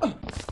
Oh.